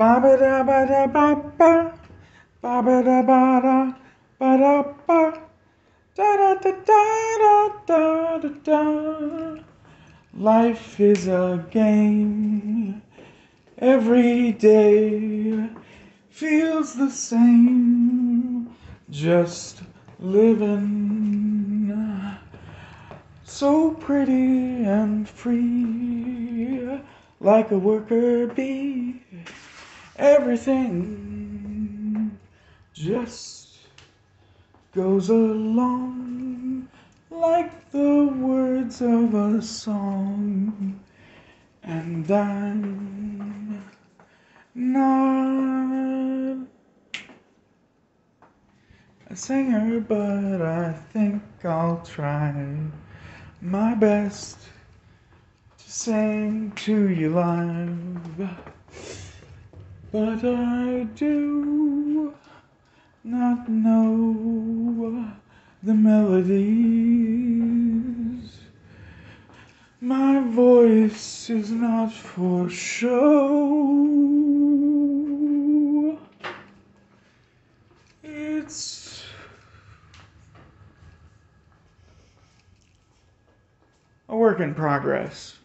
Ba ba da ba da ba ba. Ba ba da ba da ba da ba. Da da da da da da da. Life is a game. Every day feels the same. Just living so pretty and free, like a worker bee. Everything just goes along like the words of a song, and I'm not a singer, but I think I'll try my best to sing to you live. But I do not know the melodies. My voice is not for show. It's a work in progress.